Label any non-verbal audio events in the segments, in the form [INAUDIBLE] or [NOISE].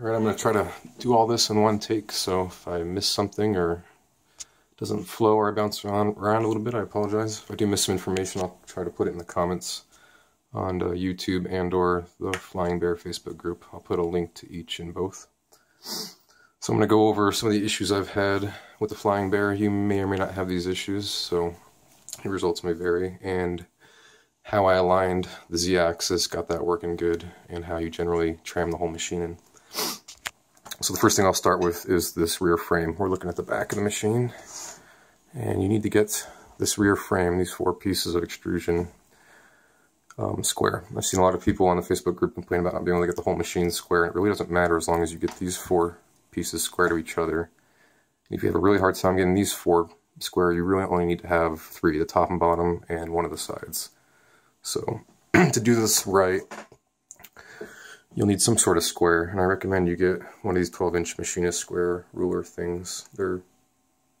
Alright, I'm going to try to do all this in one take, so if I miss something or doesn't flow or I bounce around, around a little bit, I apologize. If I do miss some information, I'll try to put it in the comments on uh, YouTube and or the Flying Bear Facebook group. I'll put a link to each in both. So I'm going to go over some of the issues I've had with the Flying Bear. You may or may not have these issues, so the results may vary, and how I aligned the z-axis, got that working good, and how you generally tram the whole machine in. So the first thing I'll start with is this rear frame. We're looking at the back of the machine, and you need to get this rear frame, these four pieces of extrusion, um, square. I've seen a lot of people on the Facebook group complain about not being able to get the whole machine square. And It really doesn't matter as long as you get these four pieces square to each other. If you have a really hard time getting these four square, you really only need to have three, the top and bottom and one of the sides. So [CLEARS THROAT] to do this right, you'll need some sort of square, and I recommend you get one of these 12-inch machinist square ruler things. They're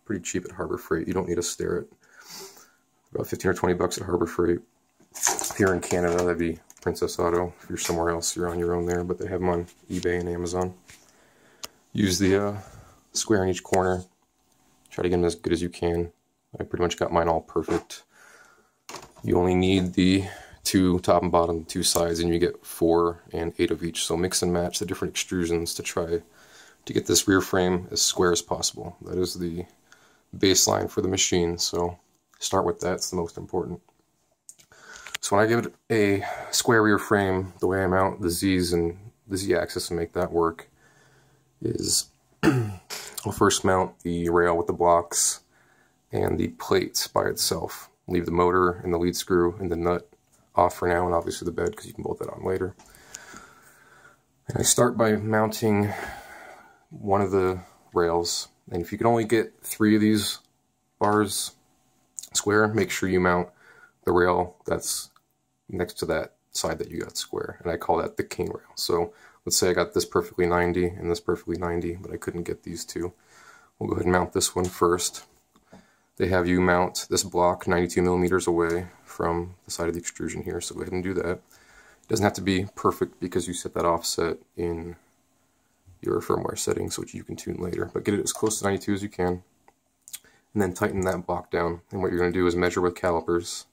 pretty cheap at Harbor Freight. You don't need to stare at about 15 or 20 bucks at Harbor Freight. You're in Canada, that'd be Princess Auto. If you're somewhere else, you're on your own there, but they have them on eBay and Amazon. Use the uh, square in each corner. Try to get them as good as you can. I pretty much got mine all perfect. You only need the two top and bottom, two sides, and you get four and eight of each. So mix and match the different extrusions to try to get this rear frame as square as possible. That is the baseline for the machine, so start with that, it's the most important. So when I give it a square rear frame, the way I mount the Z's and the Z-axis and make that work is [CLEARS THROAT] I'll first mount the rail with the blocks and the plates by itself. Leave the motor and the lead screw and the nut off for now, and obviously the bed because you can bolt that on later. And I start by mounting one of the rails, and if you can only get three of these bars square, make sure you mount the rail that's next to that side that you got square, and I call that the king rail. So let's say I got this perfectly 90 and this perfectly 90, but I couldn't get these two. We'll go ahead and mount this one first. They have you mount this block 92 millimeters away from the side of the extrusion here, so go ahead and do that. It doesn't have to be perfect because you set that offset in your firmware settings, which you can tune later, but get it as close to 92 as you can, and then tighten that block down. And what you're going to do is measure with calipers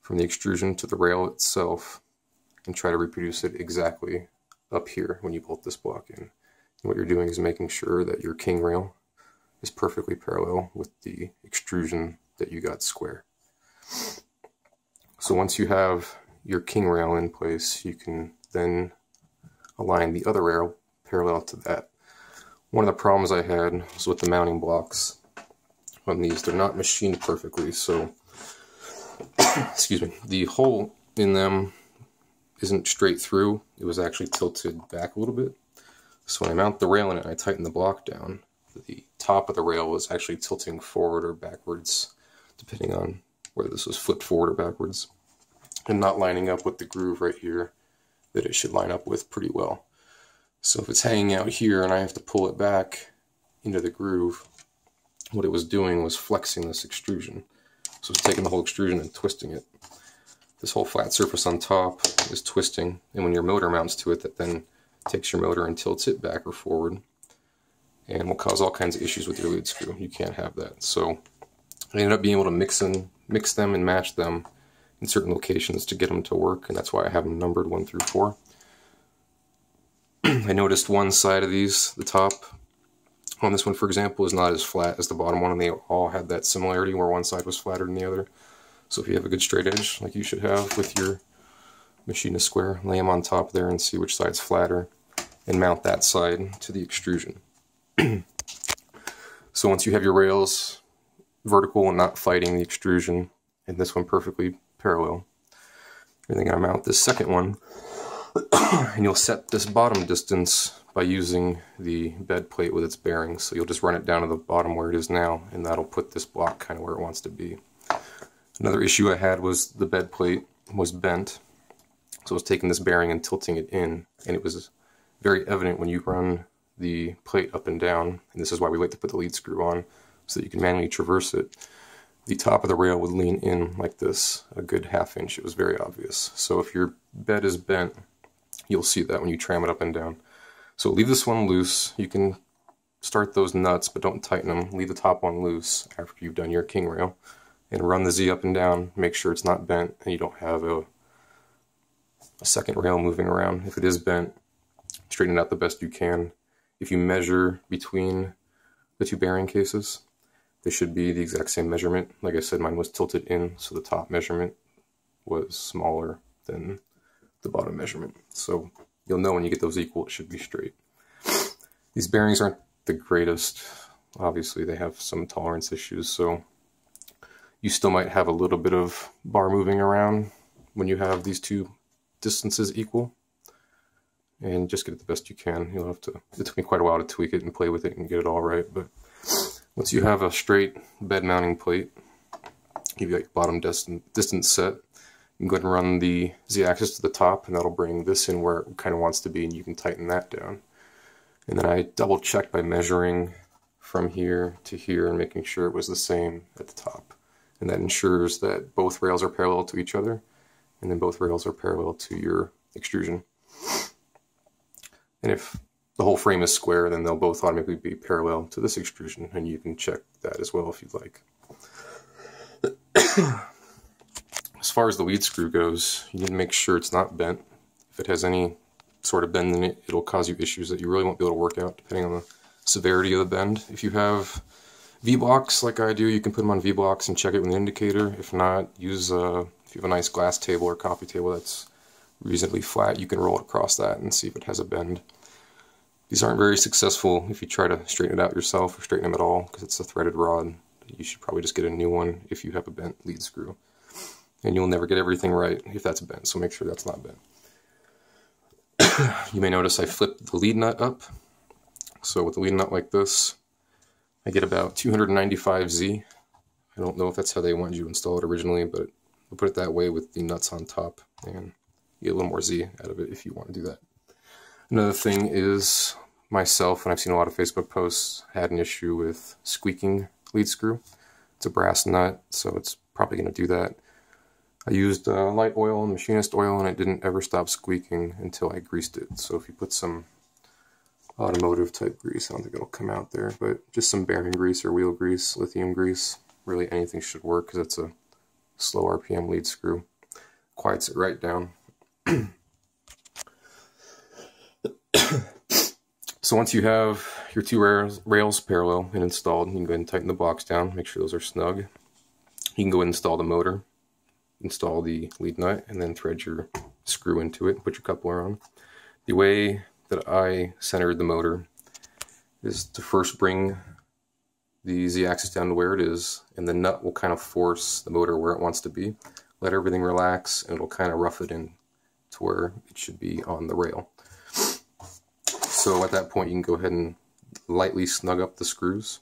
from the extrusion to the rail itself, and try to reproduce it exactly up here when you bolt this block in. And what you're doing is making sure that your king rail is perfectly parallel with the extrusion that you got square. So once you have your king rail in place, you can then align the other rail parallel to that. One of the problems I had was with the mounting blocks on these. They're not machined perfectly, so [COUGHS] excuse me, the hole in them isn't straight through. It was actually tilted back a little bit. So when I mount the rail in it, I tighten the block down the top of the rail was actually tilting forward or backwards, depending on whether this was flipped forward or backwards, and not lining up with the groove right here that it should line up with pretty well. So if it's hanging out here and I have to pull it back into the groove, what it was doing was flexing this extrusion. So it's taking the whole extrusion and twisting it. This whole flat surface on top is twisting, and when your motor mounts to it, that then takes your motor and tilts it back or forward and will cause all kinds of issues with your lead screw. You can't have that. So I ended up being able to mix and mix them and match them in certain locations to get them to work, and that's why I have them numbered one through four. [CLEARS THROAT] I noticed one side of these, the top, on this one, for example, is not as flat as the bottom one, and they all had that similarity where one side was flatter than the other. So if you have a good straight edge, like you should have with your machinist square, lay them on top there and see which side's flatter, and mount that side to the extrusion. [CLEARS THROAT] so once you have your rails vertical and not fighting the extrusion, and this one perfectly parallel, you're then going to mount this second one, [CLEARS THROAT] and you'll set this bottom distance by using the bed plate with its bearings. So you'll just run it down to the bottom where it is now, and that'll put this block kind of where it wants to be. Another issue I had was the bed plate was bent. So I was taking this bearing and tilting it in, and it was very evident when you run the plate up and down, and this is why we like to put the lead screw on, so that you can manually traverse it. The top of the rail would lean in like this, a good half inch. It was very obvious. So if your bed is bent, you'll see that when you tram it up and down. So leave this one loose. You can start those nuts, but don't tighten them. Leave the top one loose after you've done your king rail. And run the Z up and down. Make sure it's not bent and you don't have a, a second rail moving around. If it is bent, straighten it out the best you can. If you measure between the two bearing cases, they should be the exact same measurement. Like I said, mine was tilted in, so the top measurement was smaller than the bottom measurement. So you'll know when you get those equal, it should be straight. These bearings aren't the greatest. Obviously, they have some tolerance issues, so you still might have a little bit of bar moving around when you have these two distances equal. And just get it the best you can. You'll have to, it took me quite a while to tweak it and play with it and get it all right, but once you have a straight bed mounting plate, you've got your bottom distance set, you can go ahead and run the z-axis to the top and that'll bring this in where it kind of wants to be and you can tighten that down. And then I double checked by measuring from here to here and making sure it was the same at the top. And that ensures that both rails are parallel to each other and then both rails are parallel to your extrusion. And if the whole frame is square, then they'll both automatically be parallel to this extrusion, and you can check that as well if you'd like. [COUGHS] as far as the lead screw goes, you need to make sure it's not bent. If it has any sort of bend in it, it'll cause you issues that you really won't be able to work out depending on the severity of the bend. If you have V-blocks like I do, you can put them on V-blocks and check it with an indicator. If not, use a, if you have a nice glass table or coffee table that's reasonably flat, you can roll it across that and see if it has a bend. These aren't very successful if you try to straighten it out yourself or straighten them at all because it's a threaded rod. You should probably just get a new one if you have a bent lead screw. And you'll never get everything right if that's bent, so make sure that's not bent. you may notice I flipped the lead nut up. So with the lead nut like this, I get about 295Z. I don't know if that's how they wanted you to install it originally, but we'll put it that way with the nuts on top and you get a little more Z out of it if you want to do that. Another thing is myself, and I've seen a lot of Facebook posts, had an issue with squeaking lead screw. It's a brass nut, so it's probably going to do that. I used uh, light oil and machinist oil, and it didn't ever stop squeaking until I greased it. So if you put some automotive type grease, I don't think it'll come out there, but just some bearing grease or wheel grease, lithium grease, really anything should work because it's a slow RPM lead screw. Quiets it right down. [CLEARS THROAT] so once you have your two rails, rails parallel and installed, you can go ahead and tighten the box down, make sure those are snug. You can go ahead and install the motor, install the lead nut, and then thread your screw into it, and put your coupler on. The way that I centered the motor is to first bring the z-axis down to where it is, and the nut will kind of force the motor where it wants to be. Let everything relax, and it'll kind of rough it in to where it should be on the rail. So at that point you can go ahead and lightly snug up the screws.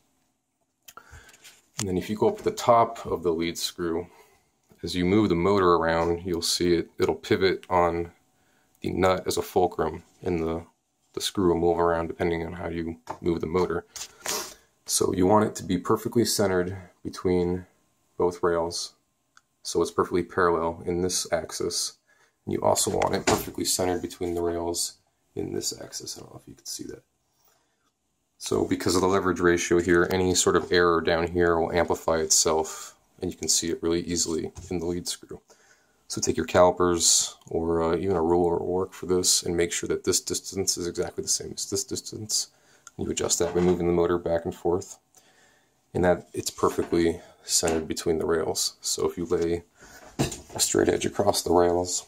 And then if you go up the top of the lead screw, as you move the motor around, you'll see it, it'll pivot on the nut as a fulcrum and the, the screw will move around depending on how you move the motor. So you want it to be perfectly centered between both rails so it's perfectly parallel in this axis. You also want it perfectly centered between the rails in this axis. I don't know if you can see that. So because of the leverage ratio here, any sort of error down here will amplify itself, and you can see it really easily in the lead screw. So take your calipers or uh, even a ruler will work for this and make sure that this distance is exactly the same as this distance. You adjust that by moving the motor back and forth. And that it's perfectly centered between the rails. So if you lay a straight edge across the rails,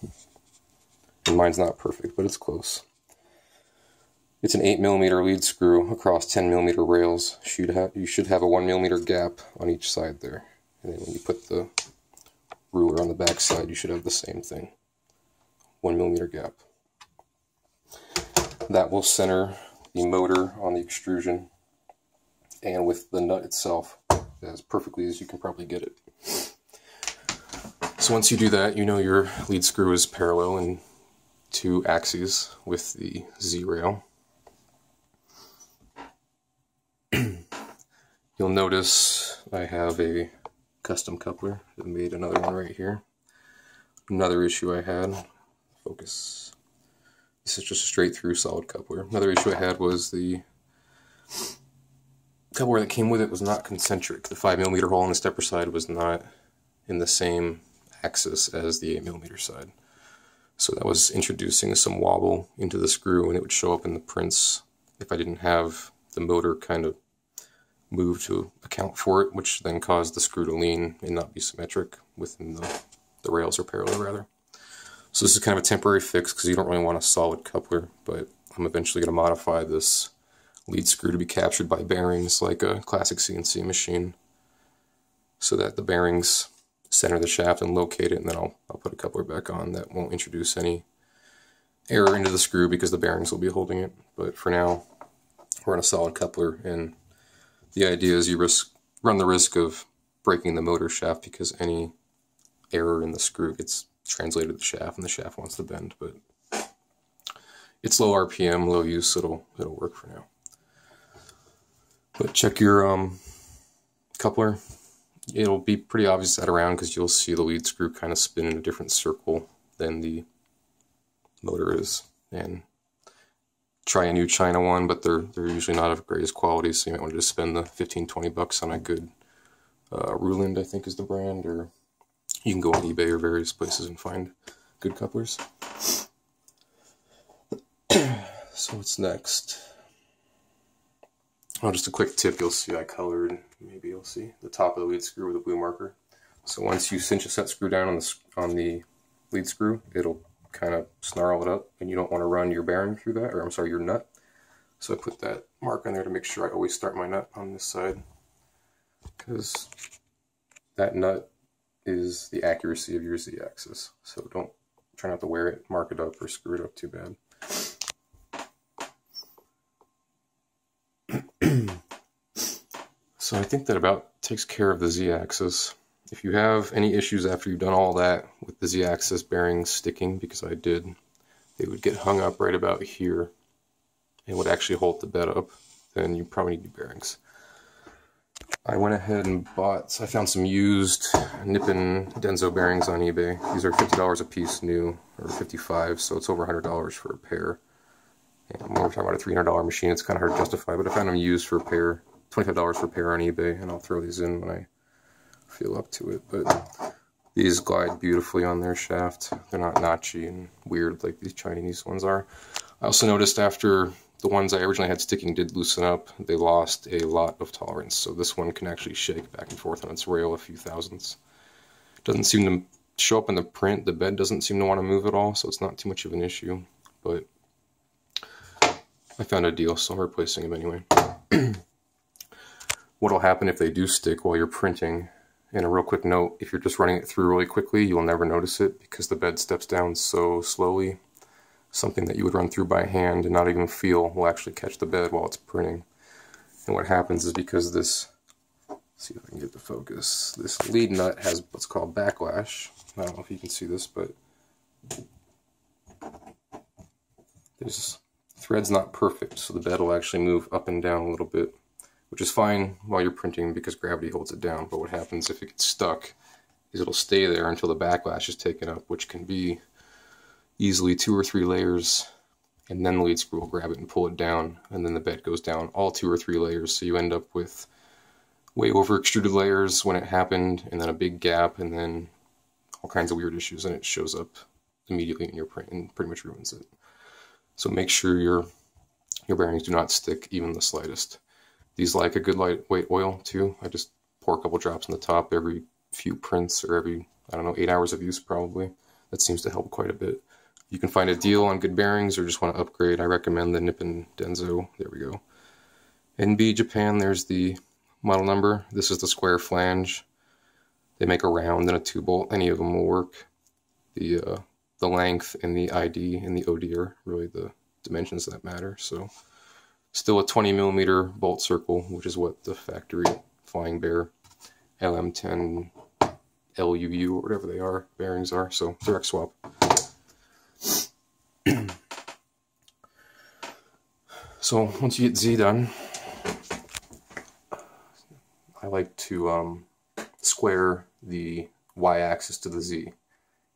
and mine's not perfect, but it's close. It's an 8 millimeter lead screw across 10 millimeter rails. You should have, you should have a 1 millimeter gap on each side there. And then when you put the ruler on the back side, you should have the same thing. 1 millimeter gap. That will center the motor on the extrusion and with the nut itself as perfectly as you can probably get it. So once you do that, you know your lead screw is parallel in two axes with the Z-rail. [CLEARS THROAT] You'll notice I have a custom coupler. I made another one right here. Another issue I had, focus, This is just a straight through solid coupler. Another issue I had was the coupler that came with it was not concentric. The 5mm hole on the stepper side was not in the same axis as the 8mm side. So that was introducing some wobble into the screw and it would show up in the prints if I didn't have the motor kind of move to account for it, which then caused the screw to lean and not be symmetric within the, the rails or parallel rather. So this is kind of a temporary fix because you don't really want a solid coupler, but I'm eventually going to modify this lead screw to be captured by bearings like a classic CNC machine so that the bearings center the shaft and locate it and then I'll, I'll put a coupler back on that won't introduce any error into the screw because the bearings will be holding it. But for now, we're on a solid coupler and the idea is you risk run the risk of breaking the motor shaft because any error in the screw gets translated to the shaft and the shaft wants to bend, but it's low RPM, low use, so it'll it'll work for now. But check your um, coupler. It'll be pretty obvious that around because you'll see the lead screw kind of spin in a different circle than the motor is. And try a new China one, but they're they're usually not of greatest quality, so you might want to just spend the 15, 20 bucks on a good uh, Ruland, I think is the brand, or you can go on eBay or various places and find good couplers. [CLEARS THROAT] so what's next? Oh, just a quick tip, you'll see I colored, maybe you'll see, the top of the lead screw with a blue marker. So once you cinch a set screw down on the, on the lead screw, it'll kind of snarl it up, and you don't want to run your bearing through that, or I'm sorry, your nut. So I put that mark on there to make sure I always start my nut on this side, because that nut is the accuracy of your z-axis. So don't try not to wear it, mark it up, or screw it up too bad. So I think that about takes care of the z-axis. If you have any issues after you've done all that with the z-axis bearings sticking, because I did, they would get hung up right about here and would actually hold the bed up, then you probably need new bearings. I went ahead and bought, I found some used Nippon Denso bearings on eBay. These are $50 a piece new, or 55 so it's over $100 for a pair. And when we're talking about a $300 machine, it's kind of hard to justify, but I found them used for a pair, $25 for pair on eBay, and I'll throw these in when I feel up to it. But these glide beautifully on their shaft. They're not notchy and weird like these Chinese ones are. I also noticed after the ones I originally had sticking did loosen up, they lost a lot of tolerance. So this one can actually shake back and forth on its rail a few thousandths. Doesn't seem to show up in the print. The bed doesn't seem to want to move at all, so it's not too much of an issue. But I found a deal, so I'm replacing them anyway. [CLEARS THROAT] What'll happen if they do stick while you're printing? And a real quick note, if you're just running it through really quickly, you'll never notice it because the bed steps down so slowly something that you would run through by hand and not even feel will actually catch the bed while it's printing. And what happens is because this, see if I can get the focus, this lead nut has what's called backlash. I don't know if you can see this, but this thread's not perfect, so the bed will actually move up and down a little bit, which is fine while you're printing because gravity holds it down. But what happens if it gets stuck is it'll stay there until the backlash is taken up, which can be easily two or three layers and then the lead screw will grab it and pull it down and then the bed goes down all two or three layers. So you end up with way over extruded layers when it happened and then a big gap and then all kinds of weird issues and it shows up immediately in your print and pretty much ruins it. So make sure your your bearings do not stick even the slightest these like a good lightweight oil too i just pour a couple drops on the top every few prints or every i don't know eight hours of use probably that seems to help quite a bit you can find a deal on good bearings or just want to upgrade, I recommend the Nippon Denso. There we go. NB Japan, there's the model number. This is the square flange. They make a round and a two bolt. Any of them will work. The uh, the length and the ID and the OD are really the dimensions that matter. So still a 20 millimeter bolt circle, which is what the factory Flying Bear LM10 LUU or whatever they are bearings are. So direct swap. [CLEARS THROAT] So once you get Z done, I like to um, square the y-axis to the Z.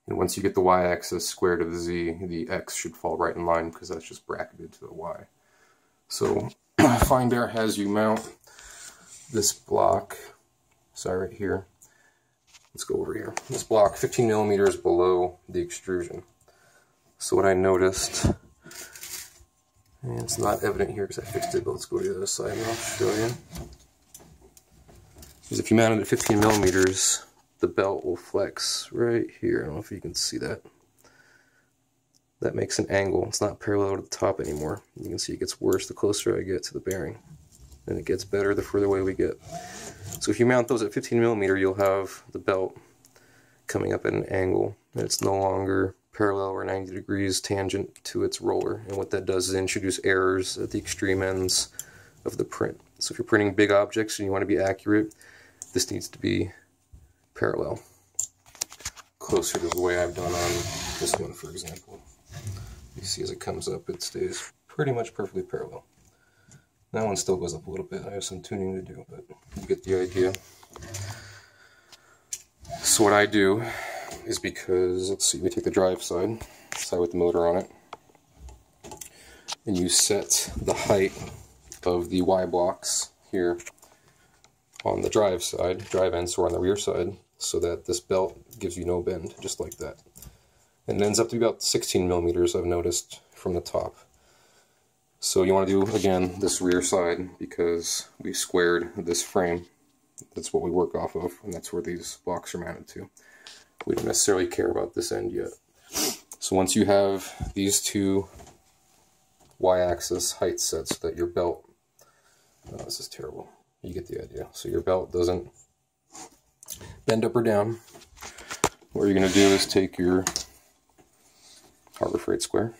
And once you get the y-axis square to the z, the x should fall right in line because that's just bracketed to the y. So [CLEARS THROAT] Bear has you mount this block, sorry, right here. Let's go over here. This block 15 millimeters below the extrusion. So what I noticed, and it's not evident here because I fixed it, but let's go to the other side and I'll show you. Is if you mount it at 15 millimeters, the belt will flex right here. I don't know if you can see that. That makes an angle. It's not parallel to the top anymore. You can see it gets worse the closer I get to the bearing. And it gets better the further away we get. So if you mount those at 15 millimeter, you'll have the belt coming up at an angle. And it's no longer parallel or 90 degrees tangent to its roller. And what that does is introduce errors at the extreme ends of the print. So if you're printing big objects and you want to be accurate, this needs to be parallel. Closer to the way I've done on this one, for example. You see as it comes up, it stays pretty much perfectly parallel. That one still goes up a little bit. I have some tuning to do, but you get the idea. So what I do is because, let's see, we take the drive side, side with the motor on it, and you set the height of the Y blocks here on the drive side, drive end, so on the rear side, so that this belt gives you no bend, just like that. And it ends up to be about 16 millimeters, I've noticed, from the top. So you want to do, again, this rear side, because we squared this frame. That's what we work off of, and that's where these blocks are mounted to. We don't necessarily care about this end yet. So once you have these two y-axis height sets so that your belt, oh, this is terrible, you get the idea. So your belt doesn't bend up or down. What you're going to do is take your Harbor Freight square,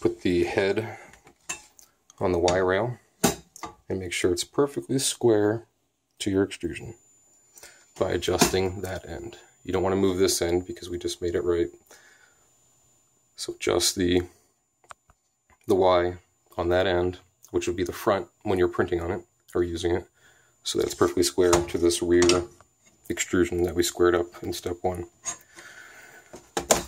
put the head on the Y rail and make sure it's perfectly square to your extrusion by adjusting that end. You don't want to move this end because we just made it right. So adjust the the Y on that end, which would be the front when you're printing on it or using it, so that it's perfectly square to this rear extrusion that we squared up in step one.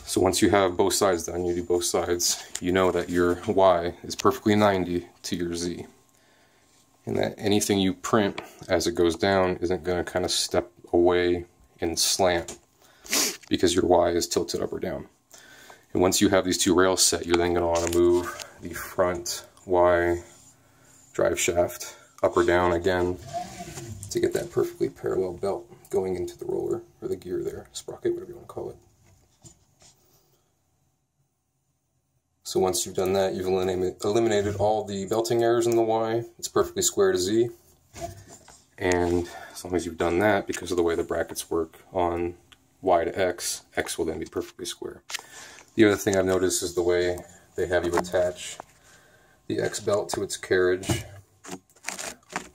So once you have both sides done, you do both sides, you know that your Y is perfectly 90 to your Z. And that anything you print as it goes down isn't going to kind of step away and slant because your Y is tilted up or down. And once you have these two rails set, you're then going to want to move the front Y drive shaft up or down again to get that perfectly parallel belt going into the roller, or the gear there, sprocket, whatever you want to call it. So once you've done that, you've eliminated all the belting errors in the Y. It's perfectly square to Z. And as long as you've done that, because of the way the brackets work on Y to X, X will then be perfectly square. The other thing I've noticed is the way they have you attach the X belt to its carriage.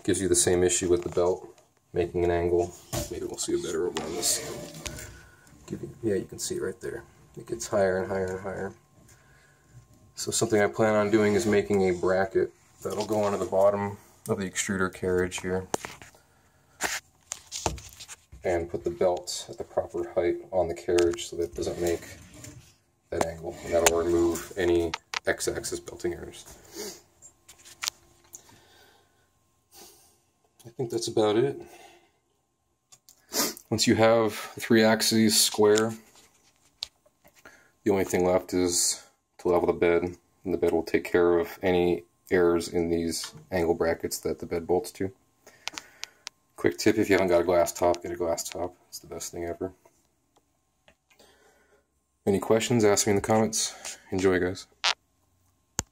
Gives you the same issue with the belt making an angle. Maybe we'll see a better one on this. yeah, you can see it right there. It gets higher and higher and higher. So something I plan on doing is making a bracket that'll go onto the bottom of the extruder carriage here and put the belt at the proper height on the carriage so that it doesn't make that angle. And that'll remove any x-axis belting errors. I think that's about it. Once you have three axes square, the only thing left is to level the bed, and the bed will take care of any errors in these angle brackets that the bed bolts to. Quick tip, if you haven't got a glass top, get a glass top. It's the best thing ever. Any questions, ask me in the comments. Enjoy, guys.